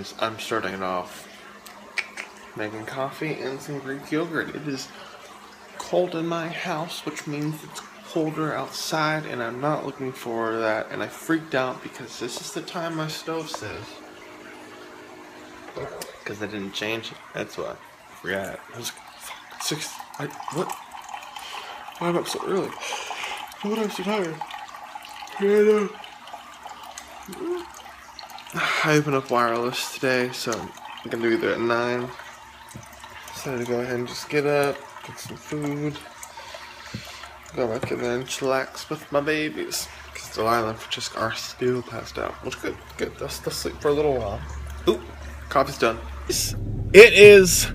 guys, I'm starting it off making coffee and some Greek yogurt. It is cold in my house, which means it's colder outside, and I'm not looking forward to that. And I freaked out because this is the time my stove says. Because I didn't change it. That's why. I forgot. It was six. I, what? Why am I up so early? What I'm so tired. Yeah, I know. I opened up wireless today, so I'm gonna do either at 9. Decided to go ahead and just get up, get some food, go back and then chillax with my babies. Because Delilah and Francesca are still passed out. Which good, good. They'll still sleep for a little while. Oop, coffee's done. It is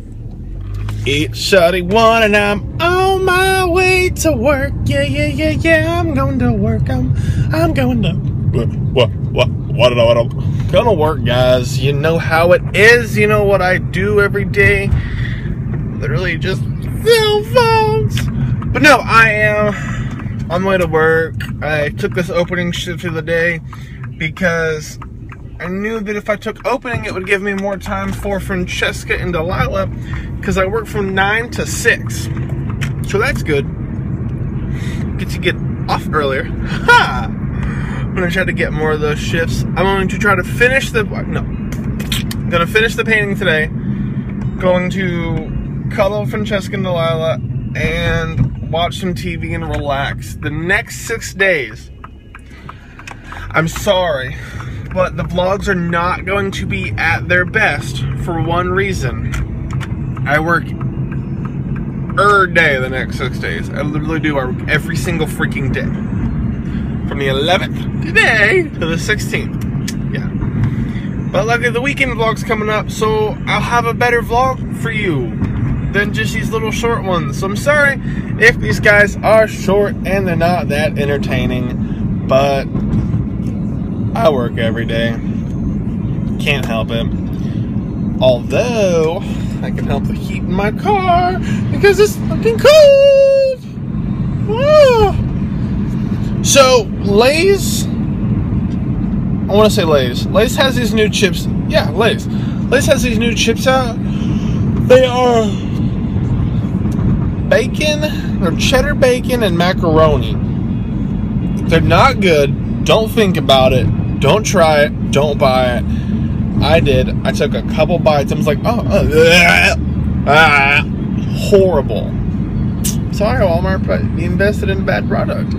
8.31 and I'm on my way to work. Yeah, yeah, yeah, yeah, I'm going to work. I'm, I'm going to... What, what, what, what, what, what, gonna work, guys. You know how it is. You know what I do every day. Literally just cell phones. But no, I am on my way to work. I took this opening shift of the day because I knew that if I took opening, it would give me more time for Francesca and Delilah because I work from 9 to 6. So that's good. Get to get off earlier. Ha! I'm gonna try to get more of those shifts. I'm going to try to finish the no. I'm gonna finish the painting today. Going to cuddle Francesca and Delilah and watch some TV and relax. The next six days. I'm sorry, but the vlogs are not going to be at their best for one reason. I work er day the next six days. I literally do. I work every single freaking day from the 11th today to the 16th. Yeah. But luckily the weekend vlog's coming up, so I'll have a better vlog for you than just these little short ones. So I'm sorry if these guys are short and they're not that entertaining, but I work every day. Can't help it. Although I can help the heat in my car because it's fucking cold. Ah. So, Lay's, I want to say Lay's. Lay's has these new chips. Yeah, Lay's. Lay's has these new chips out. They are bacon, or cheddar bacon and macaroni. They're not good. Don't think about it. Don't try it. Don't buy it. I did. I took a couple bites. I was like, oh, uh, ah, horrible. Sorry, Walmart, but you invested in a bad product.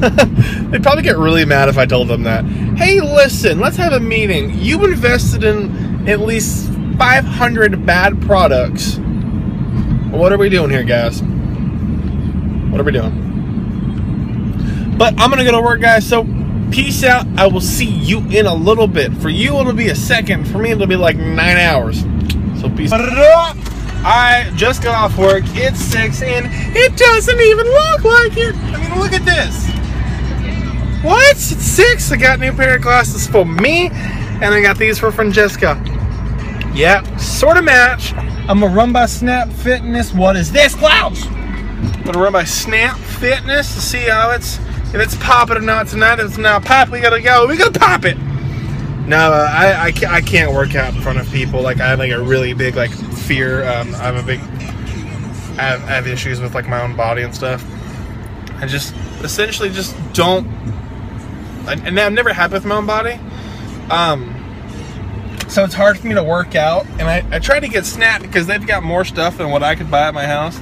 They'd probably get really mad if I told them that. Hey, listen, let's have a meeting. You invested in at least 500 bad products. What are we doing here, guys? What are we doing? But I'm going to go to work, guys. So, peace out. I will see you in a little bit. For you, it'll be a second. For me, it'll be like nine hours. So, peace. I just got off work. It's six, and it doesn't even look like it. I mean, look at this. What? It's six. I got a new pair of glasses for me, and I got these for Francesca. Yep, sort of match. I'm gonna run by Snap Fitness. What is this, Klaus? I'm gonna run by Snap Fitness to see how it's if it's popping or not tonight. If it's not pop, we gotta go. We gotta pop it. No, uh, I, I, can't, I can't work out in front of people. Like I have like a really big like fear. Um, I have a big I have, I have issues with like my own body and stuff. I just essentially just don't and I'm never happy with my own body. Um, so it's hard for me to work out. And I, I try to get Snap because they've got more stuff than what I could buy at my house.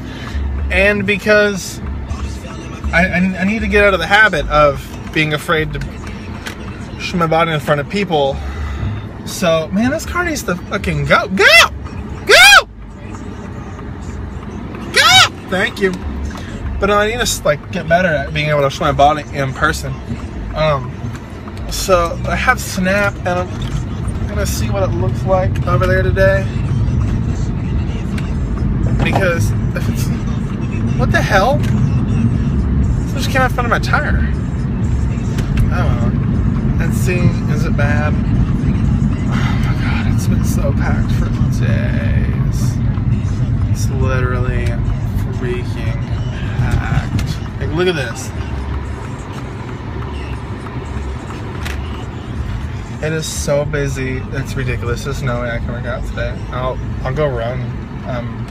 And because I, I, need to get out of the habit of being afraid to show my body in front of people. So, man, this car needs to fucking go. Go! Go! Go! Thank you. But I need to like get better at being able to show my body in person. Um, so I have Snap, and I'm gonna see what it looks like over there today. Because if it's what the hell? It just came out front of my tire. I don't know. Let's see, is it bad? Oh my god, it's been so packed for days. It's literally freaking packed. Like, look at this. It is so busy. It's ridiculous. There's no way I can work out today. I'll I'll go run um,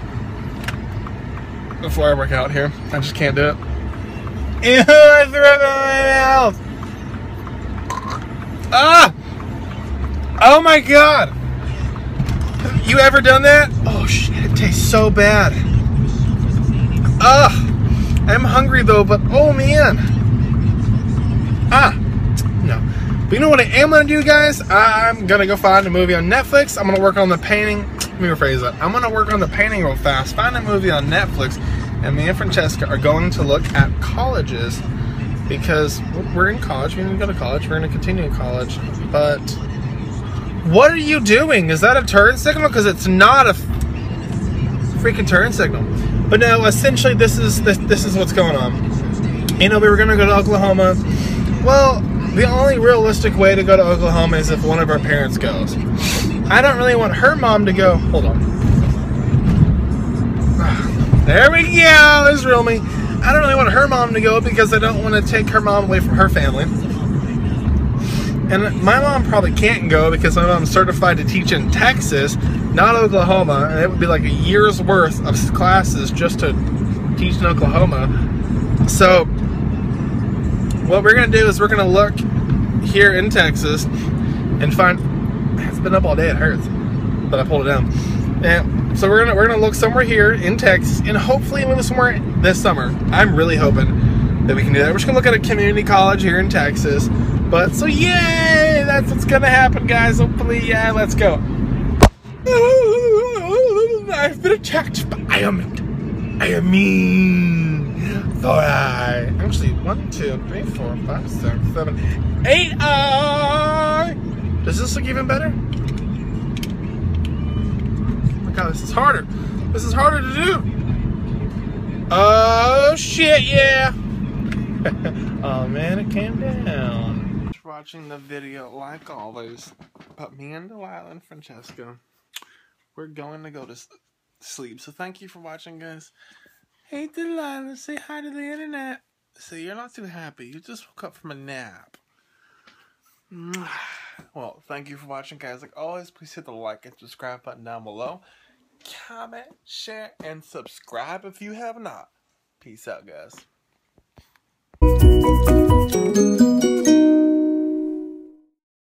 before I work out here. I just can't do it. Ew, I threw up in my mouth. Ah! Oh my god! You ever done that? Oh shit, it tastes so bad. Ugh! I'm hungry though, but oh man. Ah! But you know what I am gonna do, guys? I'm gonna go find a movie on Netflix. I'm gonna work on the painting. Let me rephrase that. I'm gonna work on the painting real fast, find a movie on Netflix, and me and Francesca are going to look at colleges because we're in college. We didn't go to college. We're to continue in college. But what are you doing? Is that a turn signal? Because it's not a freaking turn signal. But no, essentially, this is this, this is what's going on. You know, we were to go to Oklahoma. Well, the only realistic way to go to Oklahoma is if one of our parents goes. I don't really want her mom to go. Hold on. There we go. There's real me. I don't really want her mom to go because I don't want to take her mom away from her family. And my mom probably can't go because my mom's certified to teach in Texas, not Oklahoma, and it would be like a year's worth of classes just to teach in Oklahoma. So, what we're gonna do is we're gonna look here in Texas and find. It's been up all day. It hurts, but I pulled it down. And so we're gonna we're gonna look somewhere here in Texas, and hopefully move somewhere this summer. I'm really hoping that we can do that. We're just gonna look at a community college here in Texas but so yay! That's what's gonna happen, guys. Hopefully, yeah, let's go. I've been attacked by I am I am mean. Thought I actually one, two, three, four, five, six, seven, eight I Does this look even better? Oh god, this is harder. This is harder to do. Oh shit, yeah. oh man, it came down watching the video like always. But me and Delilah and Francesca, we're going to go to sleep. So thank you for watching, guys. Hey, Delilah, say hi to the internet. Say you're not too happy. You just woke up from a nap. Well, thank you for watching, guys. Like always, please hit the like and subscribe button down below. Comment, share, and subscribe if you have not. Peace out, guys.